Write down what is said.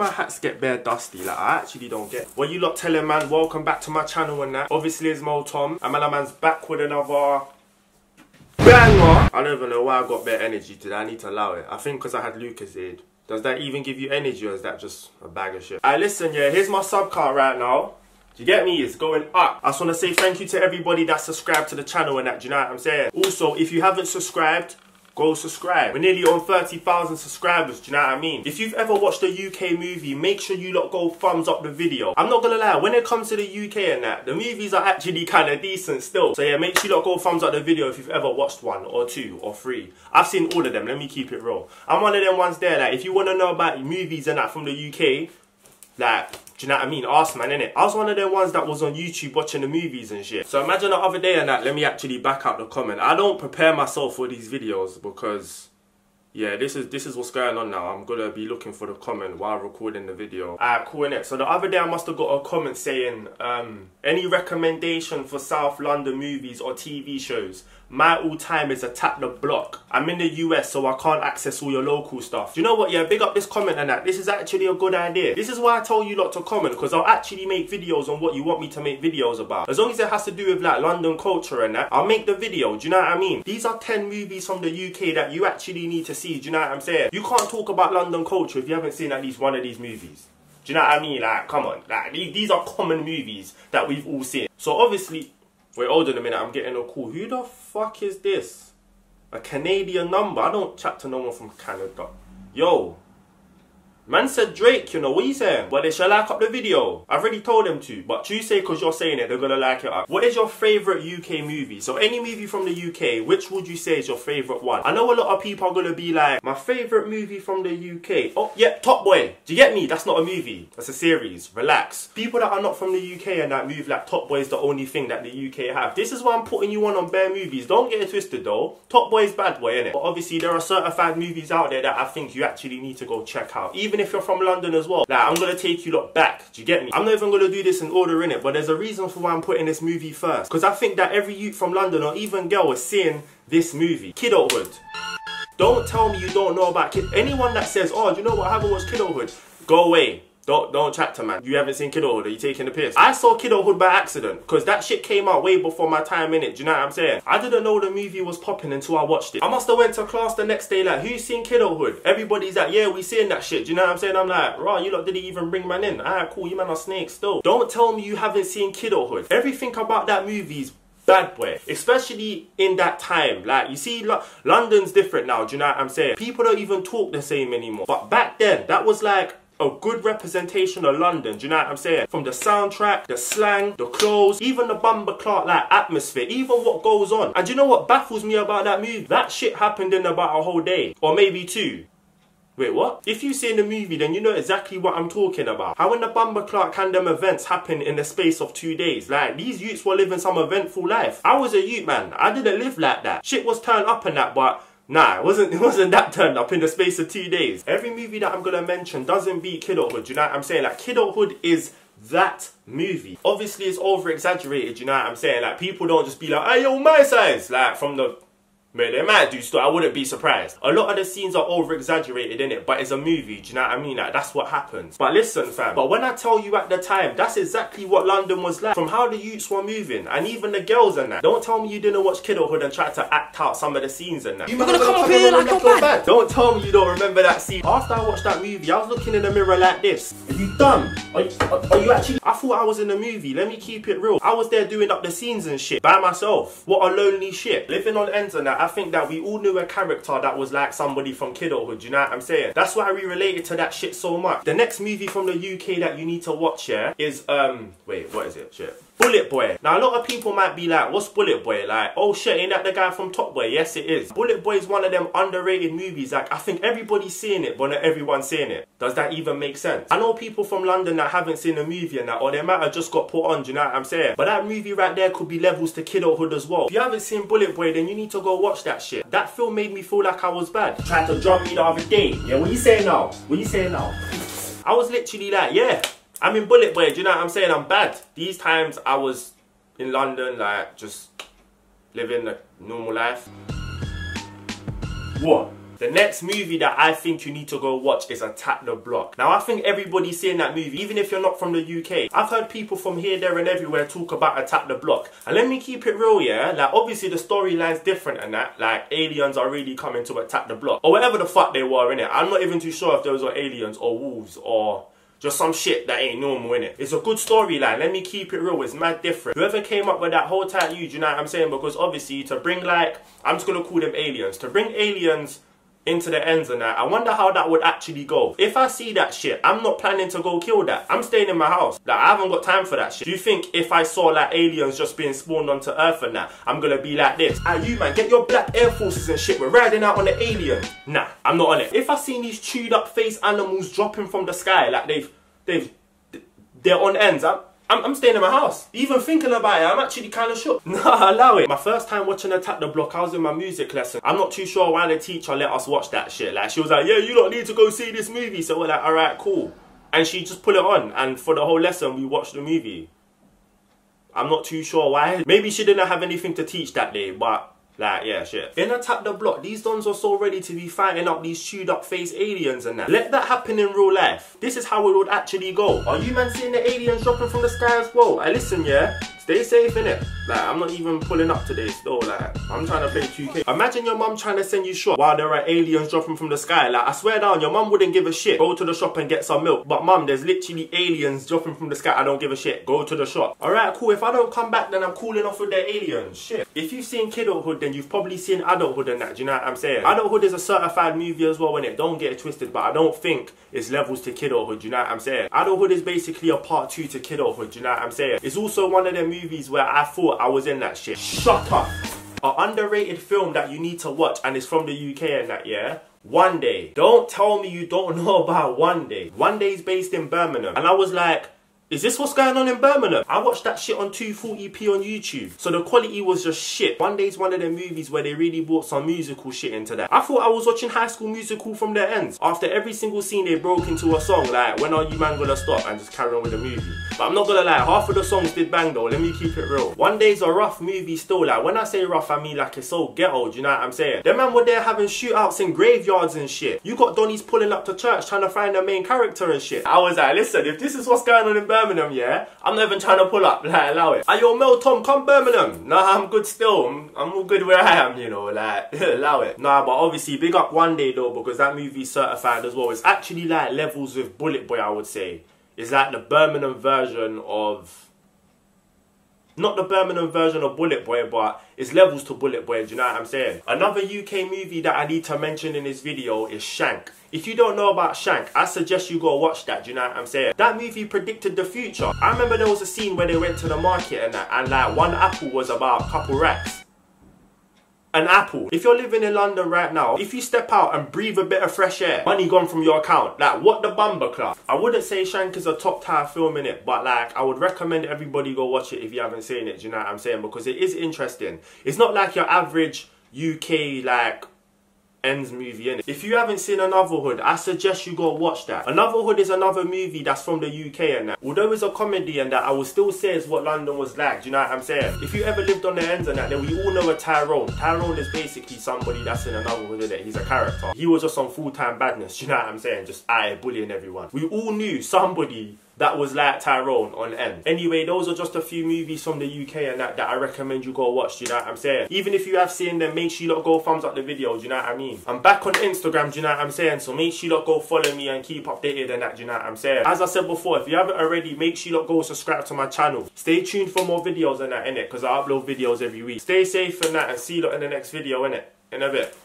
my hats get bare dusty? Like, I actually don't get. What you lot telling, man? Welcome back to my channel and that. Obviously, it's Mel Tom. And man, man's back with another banger. I don't even know why I got bare energy today. I need to allow it. I think because I had Lucozade. Does that even give you energy or is that just a bag of shit? Alright, listen, yeah, here's my sub card right now. Do you get me? It's going up. I just want to say thank you to everybody that subscribed to the channel and that, do you know what I'm saying? Also, if you haven't subscribed, go subscribe. We're nearly on 30,000 subscribers, do you know what I mean? If you've ever watched a UK movie, make sure you lot go thumbs up the video. I'm not gonna lie, when it comes to the UK and that, the movies are actually kind of decent still. So yeah, make sure you lot go thumbs up the video if you've ever watched one or two or three. I've seen all of them, let me keep it real. I'm one of them ones there, like if you want to know about movies and that from the UK, like do you know what I mean? Ask man, innit? I was one of the ones that was on YouTube watching the movies and shit. So imagine the other day and that, let me actually back up the comment. I don't prepare myself for these videos because yeah, this is this is what's going on now. I'm gonna be looking for the comment while recording the video. Alright, cool innit? So the other day I must have got a comment saying, um, any recommendation for South London movies or TV shows? My all time is Attack the Block. I'm in the US so I can't access all your local stuff. You know what? Yeah, big up this comment and that. This is actually a good idea. This is why I told you lot to comment because I'll actually make videos on what you want me to make videos about. As long as it has to do with like London culture and that, I'll make the video. Do you know what I mean? These are 10 movies from the UK that you actually need to see. Do you know what I'm saying? You can't talk about London culture if you haven't seen at least one of these movies. Do you know what I mean? Like, come on. Like, these are common movies that we've all seen. So obviously, Wait, hold on a minute. I'm getting a call. Who the fuck is this? A Canadian number. I don't chat to no one from Canada. Yo, Man said Drake, you know, what you saying? But they should like up the video. I've already told them to, but you say because you're saying it, they're gonna like it up. What is your favourite UK movie? So any movie from the UK, which would you say is your favourite one? I know a lot of people are gonna be like, my favourite movie from the UK. Oh, yeah, Top Boy. Do you get me? That's not a movie. That's a series. Relax. People that are not from the UK and that move like Top Boy is the only thing that the UK have. This is why I'm putting you on on bare movies. Don't get it twisted though. Top Boy is bad boy, innit? But obviously there are certified movies out there that I think you actually need to go check out. Even if you're from London as well. Like, I'm gonna take you lot back. Do you get me? I'm not even gonna do this in order in it, but there's a reason for why I'm putting this movie first. Because I think that every youth from London or even girl is seeing this movie. Kidulthood. Don't tell me you don't know about Kid. Anyone that says, oh, do you know what? I haven't watched Kidulthood. Go away. Don't don't chat to man. You haven't seen Kidulthood. Are you taking the piss? I saw Kidulthood by accident because that shit came out way before my time in it. Do you know what I'm saying? I didn't know the movie was popping until I watched it. I must have went to class the next day like, who's seen Kidulthood? Everybody's like, yeah, we seen that shit. Do you know what I'm saying? I'm like, right, you lot didn't even bring man in. Alright, cool. You man are snakes still. Don't tell me you haven't seen Kidulthood. Everything about that movie is bad boy especially in that time like you see Lo london's different now do you know what i'm saying people don't even talk the same anymore but back then that was like a good representation of London. Do you know what I'm saying? From the soundtrack, the slang, the clothes, even the Bumba Clark like atmosphere, even what goes on. And you know what baffles me about that movie? That shit happened in about a whole day. Or maybe two. Wait, what? If you see in the movie, then you know exactly what I'm talking about. How in the Bumba Clark them events happen in the space of two days. Like, these youths were living some eventful life. I was a youth, man. I didn't live like that. Shit was turned up and that, but Nah, it wasn't, it wasn't that turned up in the space of two days. Every movie that I'm gonna mention doesn't beat Kidulthood, you know what I'm saying? Like, Kidulthood is that movie. Obviously, it's over exaggerated, you know what I'm saying? Like, people don't just be like, hey, yo, my size! Like, from the Man, they might do stuff. I wouldn't be surprised. A lot of the scenes are over exaggerated in it, but it's a movie. Do you know what I mean? Like that's what happens. But listen, fam. But when I tell you at the time, that's exactly what London was like. From how the youths were moving, and even the girls and that. Don't tell me you didn't watch Kidulthood and try to act out some of the scenes and that. You're gonna come up here like you're bad. Don't tell me you don't remember that scene. After I watched that movie, I was looking in the mirror like this. Are you dumb? Are you, are, are you actually? I thought I was in the movie. Let me keep it real. I was there doing up the scenes and shit by myself. What a lonely shit. Living on ends and that. I think that we all knew a character that was like somebody from Kidulthood, you know what I'm saying? That's why we related to that shit so much. The next movie from the UK that you need to watch, yeah, is, um, wait, what is it? Shit. Bullet Boy. Now, a lot of people might be like, what's Bullet Boy? Like, oh shit, ain't that the guy from Top Boy? Yes, it is. Bullet Boy is one of them underrated movies. Like, I think everybody's seeing it, but not everyone's seeing it. Does that even make sense? I know people from London that haven't seen the movie and that, or they might have just got put on, do you know what I'm saying? But that movie right there could be levels to Kidulthood as well. If you haven't seen Bullet Boy, then you need to go watch that shit. That film made me feel like I was bad. Tried to drop me the other day. Yeah, what you saying now? What you saying now? I was literally like, yeah, I'm in Bullet Boy, do you know what I'm saying? I'm bad. These times I was in London, like just living a normal life. What? The next movie that I think you need to go watch is Attack the Block. Now, I think everybody's seen that movie, even if you're not from the UK. I've heard people from here, there, and everywhere talk about Attack the Block. And let me keep it real, yeah? Like, obviously, the storyline's different and that. Like, aliens are really coming to attack the block. Or whatever the fuck they were in it. I'm not even too sure if those were aliens or wolves or just some shit that ain't normal in it. It's a good storyline. Let me keep it real. It's mad different. Whoever came up with that whole tattoo, you know what I'm saying? Because obviously to bring like, I'm just gonna call them aliens. To bring aliens into the ends and that. I wonder how that would actually go. If I see that shit, I'm not planning to go kill that. I'm staying in my house. Like, I haven't got time for that shit. Do you think if I saw like aliens just being spawned onto Earth and that, I'm gonna be like this? Ah, you man, get your black air forces and shit. We're riding out on the alien. Nah, I'm not on it. If I seen these chewed up face animals dropping from the sky, like they've, they've, they're on ends, I'm, I'm, I'm, staying in my house. Even thinking about it, I'm actually kind of shook. Nah, allow it. My first time watching Attack the Block, I was in my music lesson. I'm not too sure why the teacher let us watch that shit. Like, she was like, yeah, you don't need to go see this movie. So we're like, all right, cool. And she just put it on. And for the whole lesson, we watched the movie. I'm not too sure why. Maybe she didn't have anything to teach that day, but like, yeah, shit. In Attack the Block, these dons are so ready to be fighting up these chewed up face aliens and that. Let that happen in real life. This is how it would actually go. Are you man seeing the aliens dropping from the sky as well? I listen, yeah? Stay safe, innit? Like, I'm not even pulling up today still, like, I'm trying to play 2K. Imagine your mum trying to send you shot while there are aliens dropping from the sky. Like, I swear down, your mum wouldn't give a shit. Go to the shop and get some milk. But mum, there's literally aliens dropping from the sky. I don't give a shit. Go to the shop. Alright, cool. If I don't come back, then I'm cooling off with the aliens. Shit. If you've seen kidulthood, then you've probably seen adulthood and that. Do you know what I'm saying? Adulthood is a certified movie as well, innit? Don't get it twisted, but I don't think it's levels to kidulthood. Do you know what I'm saying? Adulthood is basically a part two to kidulthood. Do you know what I'm saying? It's also one of the movies where I thought thought I was in that shit. Shut up. An underrated film that you need to watch and it's from the UK and that, yeah? One Day. Don't tell me you don't know about One Day. One Day is based in Birmingham. And I was like, is this what's going on in Birmingham? I watched that shit on 240p on YouTube. So the quality was just shit. One Day's one of the movies where they really brought some musical shit into that. I thought I was watching High School Musical from their ends. After every single scene they broke into a song like When Are You Man Gonna Stop and just carry on with the movie. But I'm not gonna lie, half of the songs did bang though, let me keep it real. One Day's a rough movie still, like when I say rough I mean like it's so ghetto, do you know what I'm saying? Them man were there having shootouts in graveyards and shit. You got Donnies pulling up to church trying to find the main character and shit. I was like, listen, if this is what's going on in Birmingham, yeah? I'm not even trying to pull up, like, allow it. Are you Mel Tom, come Birmingham. Nah, I'm good still. I'm, I'm all good where I am, you know, like, allow it. Nah, but obviously, big up One Day though, because that movie's certified as well. It's actually like levels with Bullet Boy, I would say. It's like the Birmingham version of not the Birmingham version of Bullet Boy, but it's levels to Bullet Boy, do you know what I'm saying? Another UK movie that I need to mention in this video is Shank. If you don't know about Shank, I suggest you go watch that, do you know what I'm saying? That movie predicted the future. I remember there was a scene where they went to the market and that, and like one apple was about a couple racks an apple. If you're living in London right now, if you step out and breathe a bit of fresh air, money gone from your account. Like, what the bumper club? I wouldn't say Shank is a top tier film in it, but like, I would recommend everybody go watch it if you haven't seen it, do you know what I'm saying? Because it is interesting. It's not like your average UK, like, ends movie in it. If you haven't seen Anuvahood, I suggest you go watch that. Anuvahood is another movie that's from the UK and that. Although it's a comedy and that, I will still say it's what London was like. Do you know what I'm saying? If you ever lived on the ends and that, then we all know a Tyrone. Tyrone is basically somebody that's in Anuvahood it. He's a character. He was just on full-time badness. Do you know what I'm saying? Just I bullying everyone. We all knew somebody that was like Tyrone on end. Anyway, those are just a few movies from the UK and that that I recommend you go watch, do you know what I'm saying? Even if you have seen them, make sure you lot go thumbs up the video, do you know what I mean? I'm back on Instagram, do you know what I'm saying? So make sure you lot go follow me and keep updated and that, do you know what I'm saying? As I said before, if you haven't already, make sure you lot go subscribe to my channel. Stay tuned for more videos and that, innit? Because I upload videos every week. Stay safe and that and see you lot in the next video, innit? In a bit.